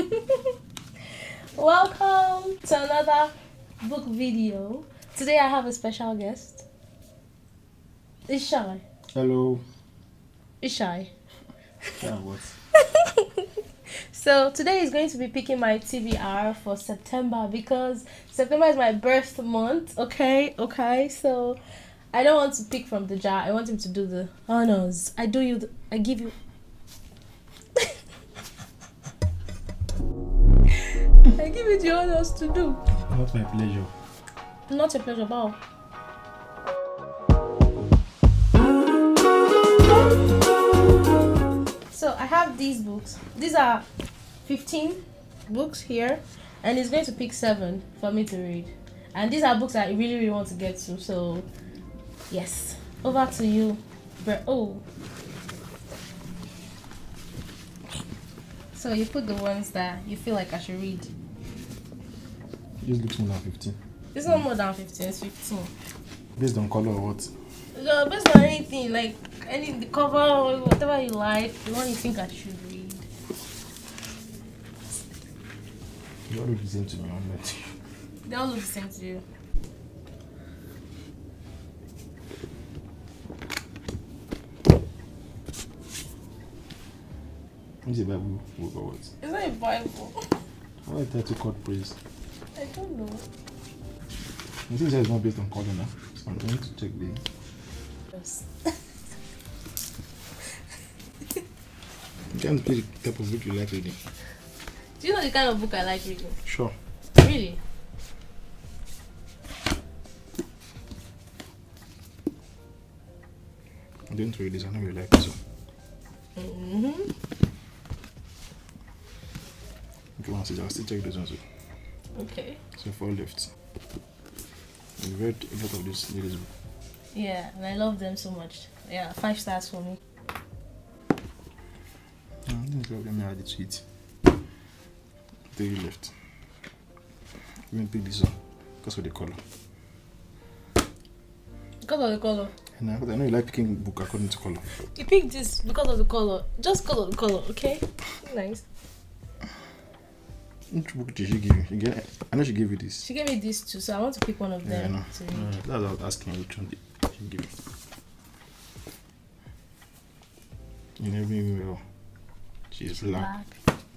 Welcome to another book video. Today I have a special guest. Ishai. Hello. Ishai. Yeah, what? So today is going to be picking my TBR for September because September is my birth month. Okay, okay. So I don't want to pick from the jar. I want him to do the honors. I do you. The, I give you. I give you the honors to do. Not my pleasure. Not a pleasure, bow. So I have these books. These are 15 books here, and he's going to pick seven for me to read. And these are books I really, really want to get to. So, yes, over to you, Bre- Oh. So you put the ones that you feel like I should read. This looks more than 15. It's not more than 15, it's 15. Based on color or what? No, based on anything, like any the cover or whatever you like, the one you think I should read. You all look the same to me, honestly. They all look the same to you. Is a Bible book or what? It's not a Bible. How is title called Praise? I don't know. You think it's not based on color now? I'm going to check the. Yes. You can't pick the type of book you like reading. Do you know the kind of book I like reading? Sure. Really? I didn't read this, I know you like this one. Mm-hmm. Okay, once I'll still check those ones. Okay. So four left. You read a lot of this ladies book. Yeah, and I love them so much. Yeah, five stars for me. Ah, I think let me add it to it. Three left. Let me pick this one because of the color. Because of the color. And I, I know you like picking book according to color. You pick this because of the color. Just because of the color, okay? Nice. Which book did she give you? She get, I know she gave you this. She gave me these two, so I want to pick one of Yeah, I them know. to read. Uh, that's what I was asking which one did she give you. In every mirror, she's black.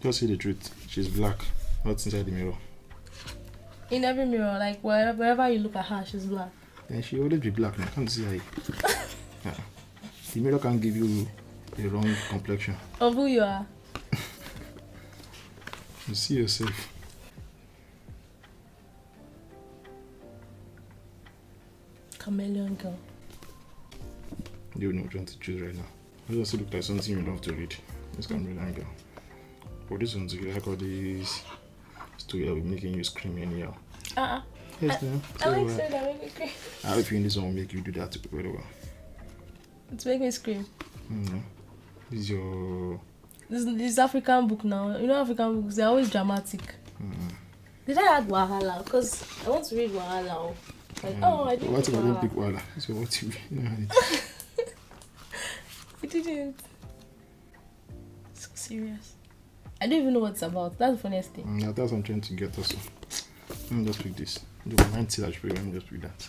Just say the truth. She's black. What's inside the mirror? In every mirror, like wherever, wherever you look at her, she's black. And she always be black now. Can't see her. yeah. The mirror can't give you the wrong complexion. Of who you are. You see yourself. Chameleon girl. You don't know which one to choose right now. This also look like something you love to read. This be girl. For this one's you like all these story that will be making you scream anyhow. Uh-uh. Yes, ma'am. I like So, uh, story that make me scream. I have a feeling this one will make you do that very well. It's making me scream. Mm, This is your. This, this African book now. You know African books, they're always dramatic. Mm, Did I add Wahala? Because I want to read Wahala. oh. Like, oh, I didn't What pick if I don't Wahala. pick Wala? So what you. You know, I didn't. So serious. I don't even know what it's about. That's the funniest thing. Mm, yeah, that's what I'm trying to get also. Let me just pick this. The mind see that let me just pick that.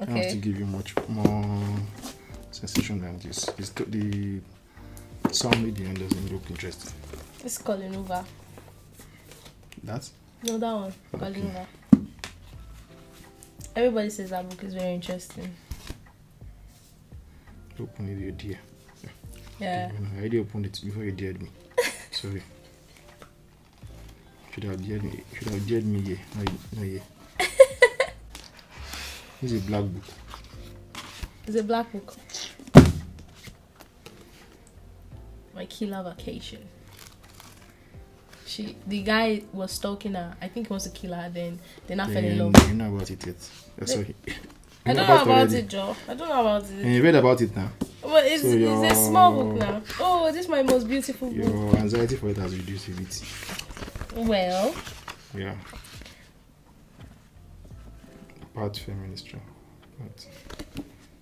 Okay. I have to give you much more sensation than this. It's t- the at the end doesn't look interesting. It's calling over. That? No, that one. Calling Okay. over. Everybody says that book is very interesting. Open it, your dear. Yeah. I already opened it before you dared me. Sorry. Should have dared me. Should have dared me here. No, no this is a black book. It's a black book. My killer vacation. She, the guy was stalking her. I think he wants to kill her. Then, then I fell in love. You know about it yet. Sorry. I don't know about it, Joe. I don't know about it. And you read about it now. Well, it's, So it's a small book now. Oh, this is my most beautiful book. Your anxiety for it has reduced a bit. Well, Yeah. Part feminist. Part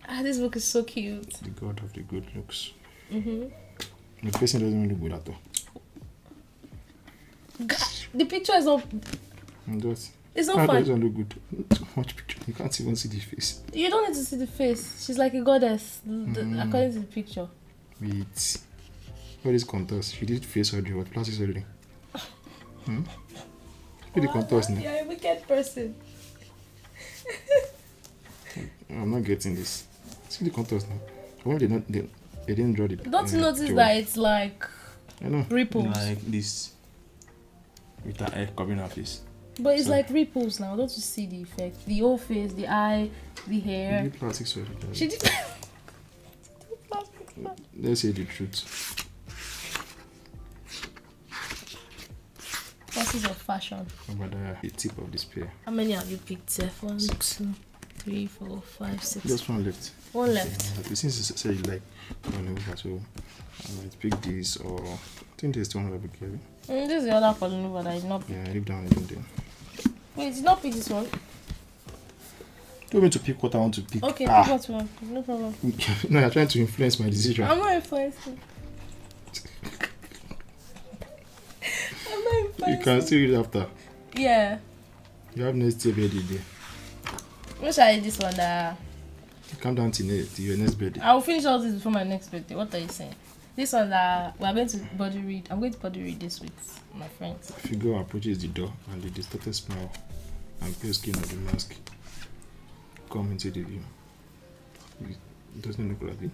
ah, this book is so cute. the god of the good looks. hmm The person doesn't look good at all. Ga- The picture is not. What? It's not doesn't look good? Too much picture. You can't even see the face. You don't need to see the face. She's like a goddess, Mm. according to the picture. Wait. What is contours? She did face surgery or plastic surgery? Hmm? Look at the contours now. You're a wicked person. I'm not getting this. See the contours now. Why they not they, they didn't draw the Don't you uh, notice jaw. that it's like I know. ripples? Like this. With the hair covering her face. But it's So- like ripples now. Don't you see the effect? The whole face, the eye, the hair. did plastic surgery. She did. Let's say the truth. Process of fashion. About the, the tip of the spear. How many have you picked, Seth? One, two, three, four, five, six. Just one left. One left. Uh, since you said you like one over, so I might pick this or I think there's the one that we carry. Mm, this is the other over that is not. Yeah, I leave down even there. Wait, did not pick this one. Do you want me to pick what I want to pick? Okay, Ah. pick what one. No problem. no, you're trying to influence my decision. I'm not influencing. I'm not influencing. you can see it after. Yeah. You have next year birthday What shall I do this one? Uh, Come down to, to your next birthday. I will finish all this before my next birthday. What are you saying? This one, uh, we are going to body read. I'm going to body read this with my friends. If you go approaches the door and the distorted smile and pale skin of the mask come into the view. It doesn't look like it.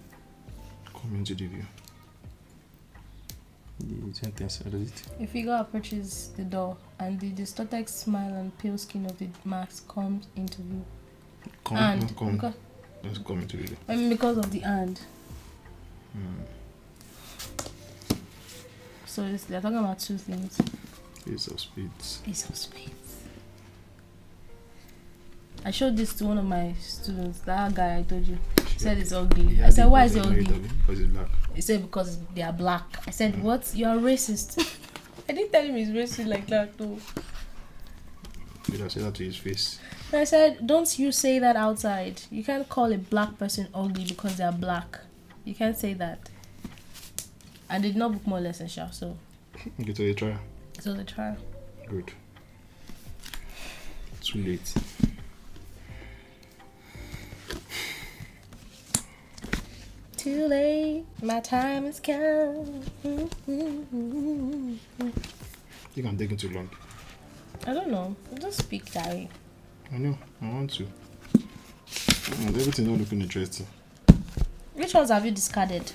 Come into the view. The sentence, it? A figure approaches the door, and the distorted smile and pale skin of the mask comes into view. Come, and come. because, Just come into. I mean because of the and. Hmm. So it's, they're talking about two things. Ace of spades. Ace of spades. I showed this to one of my students. That guy I told you he said it's ugly. Yeah, I said, why is it ugly? Because it's black. He said because they are black. I said, what? You are racist. I didn't tell him he's racist like that though. You have said that to his face. And I said, don't you say that outside. You can't call a black person ugly because they are black. You can't say that. I did not book more lessons, sha, so Okay, so you trial. it was a trial. Good. Too late. Too late, my time has come. You can take it too long. I don't know. Just speak, Gary. I know. I want to. And everything not looking interesting. Which ones have you discarded?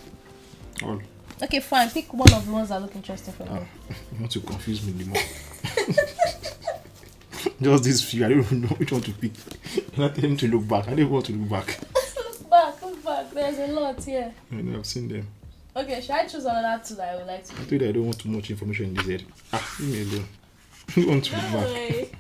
All. Okay, fine. Pick one of the ones that look interesting for me. You want to confuse me anymore? Just this few. I don't even know which one to pick. Not me to look back. I don't want to look back. look back, look back. There's a lot here. I know I've seen them. Okay, should I choose another two that I would like to I told you I don't want too much information in this head. Ah, leave me alone. You want to look back. Anyway.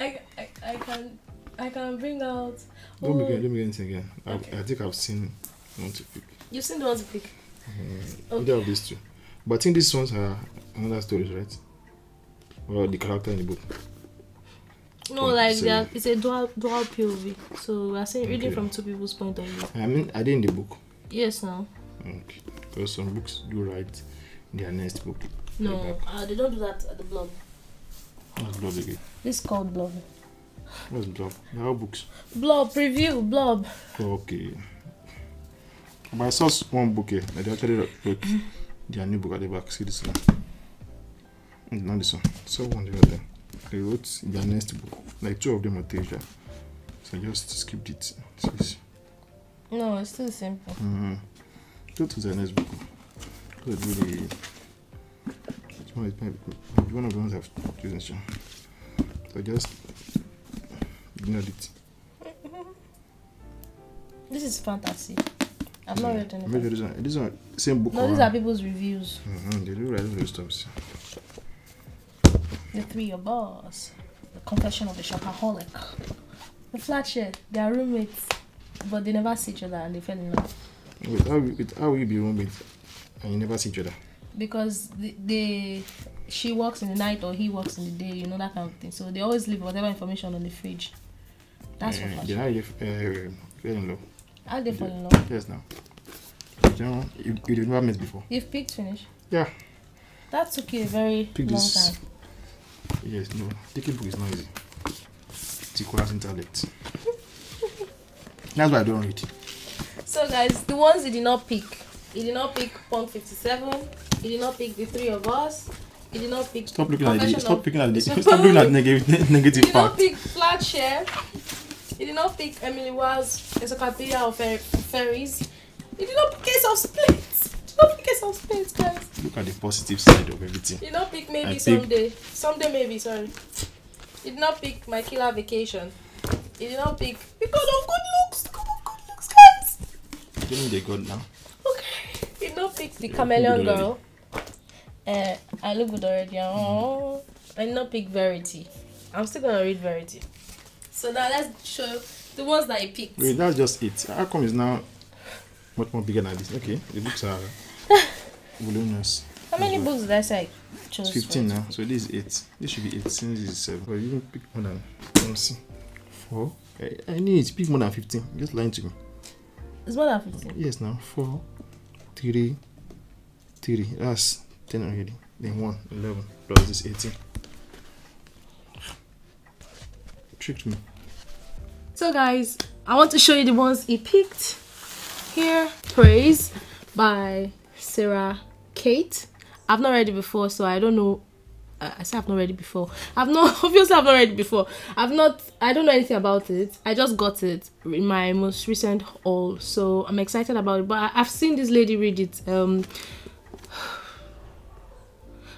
I, I, I can I can bring out. Don't Oh, begin. Let me get anything again. I, Okay. I think I've seen one to pick. You've seen the ones to pick. Uh, Either of these two. But I think these ones are another stories, right? Or the character in the book. No, Oh, like so- they are, it's a dual dual POV. So we are saying reading from two people's point of view. I mean, are they in the book? Yes, no, Okay. Because some books do write their next book. no, uh, they don't do that at the blog. What's blog again? This is called blog. What's? They're all books. Blob preview blob. Okay. But I saw one book here. They actually wrote their new book at the back. See this one? Mm, Not this one. So one the other. They wrote their next book. Like two of them are Teja. So I just skipped it. This? No, it's still simple. Mm-hmm. Go to the next book. It's one, it's my- one of the ones I've chosen. So So just ignored it. This is fantasy. I've not read Maybe anything. this one, this one, same book. No, these are people's reviews. Mm-hmm, they do write those stuff. The three your boss. The confession of the shopaholic. The flat share. They are roommates. But they never see each other and they fell in love. Wait, how, will- wait, how will you be roommate and you never see each other? Because they, they she works in the night or he works in the day, you know, that kind of thing. So they always leave whatever information on the fridge. That's uh, what fashion. how you uh, fell in love? How they fall in love? Yes, now. You know, you, you've never met before. You've picked finish. Yeah. That took you a very Pick long this. time. Yes, no. Taking book is not easy. It requires intellect. That's why I don't read. So guys, the ones he did not pick. He did not pick Punk 57. He did not pick the three of us. He did not pick Stop looking at the stop looking at the stop looking at the negative He negative did not pick Flat Share. He did not pick Emily Waz, Encyclopedia of Fer- Fairies. He did not pick Case of Splits. He did not pick Case of Splits, guys. Look at the positive side of everything. He did not pick I maybe pick- someday. Someday maybe, sorry. He did not pick My Killer Vacation. He did not pick Because of Good Looks. Because of Good Looks, guys. Don't need the god now. Okay. He did not pick The Yeah, Chameleon Girl. Uh, I look good already. Oh. I did not pick Verity. I'm still gonna read Verity. So now let's show the ones that I picked. Wait, that's just it. How come it's now much more bigger than this? Okay, the books are voluminous. How many books did I say I chose? 15 for? now, so this is 8. This should be 8 since this is 7. But you didn't pick more than, let me see, 4. I, I need to pick more than 15. You're Just lying to me. It's more than 15. Yes, now 4, 3, 3. That's 10 already. Then 1, 11. Plus this 18. Tricked me. So guys, I want to show you the ones he picked. Here, Praise by Sara Cate. I've not read it before, so I don't know. Uh, I say I've not read it before. I've not obviously I've not read it before. I've not. I don't know anything about it. I just got it in my most recent haul, so I'm excited about it. But I've seen this lady read it. Um,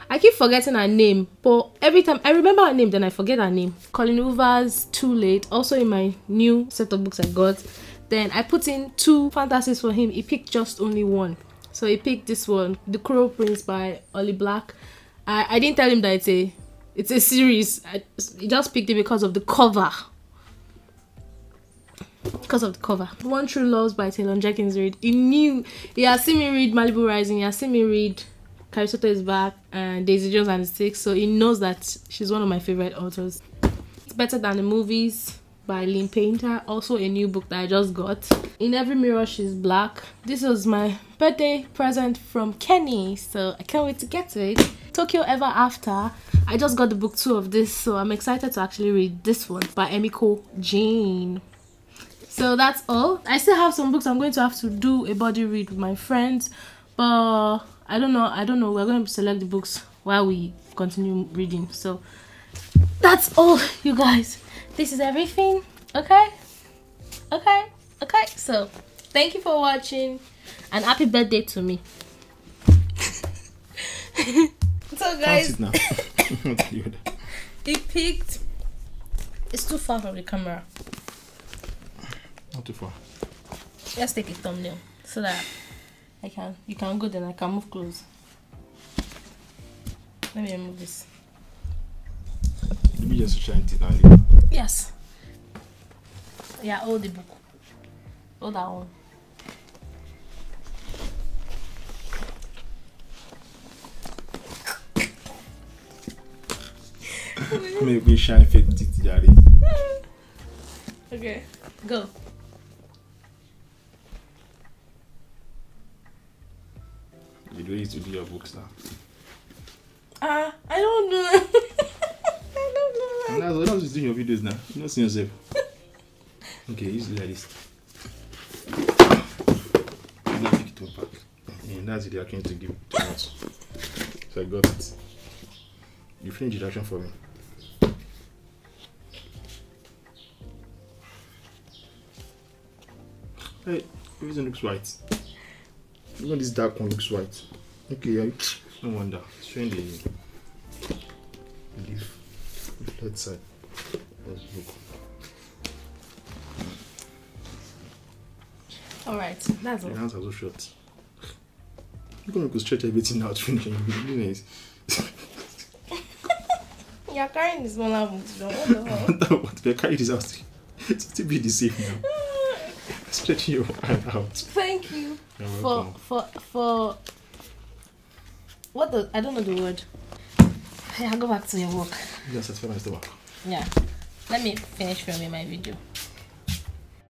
I keep forgetting her name, but every time I remember her name, then I forget her name. Colleen Hoover's Too Late, also in my new set of books I got. Then I put in two fantasies for him. He picked just only one. So he picked this one, The Cruel Prince by Holly Black. I, I didn't tell him that it's a it's a series. I, he just picked it because of the cover. Because of the cover. One True Loves by Taylor Jenkins Reid. He knew he has seen me read Malibu Rising, he has seen me read Carrie Soto is back and Daisy Jones and the Six, so he knows that she's one of my favorite authors. It's better than the movies by Lynn Painter, also a new book that I just got. In Every Mirror She's Black. This was my birthday present from Kenny, so I can't wait to get to it. Tokyo Ever After. I just got the book two of this, so I'm excited to actually read this one by Emiko Jean. So that's all. I still have some books I'm going to have to do a body read with my friends, but I don't know. I don't know. We're going to select the books while we continue reading. So that's all, you guys. This is everything. Okay? Okay? Okay? So thank you for watching and happy birthday to me. so guys, it now. The other. he picked. It's too far from the camera. Not too far. Let's take a thumbnail so that I can you can go then I can move close. Let me remove this. Let me just shine it now. Yes. Yeah, hold the book. Hold that one. Make me shine Jari. Okay. Go. Need to do your books now. Ah, I don't know. I don't know. that's what else doing your videos now. You not seeing yourself. Okay, use it like this. Me pick it up back. And that's the reaction to give too much. So I got it. You finish the reaction for me. Hey, everything looks white. Even this dark one looks white. Okay, I, no wonder. It's showing the, the leaf, the left side. Let's look. Alright, that's all. Your hands are so short. You're gonna go stretch everything out, finish and you'll be doing it. You're carrying this smaller books, John. What the hell? what? They carry this out. to be the same now. Stretching your hand out. Thank you You're for welcome. for for what the I don't know the word. Yeah, go back to your work. You can satisfy my work. Yeah. Let me finish filming my video.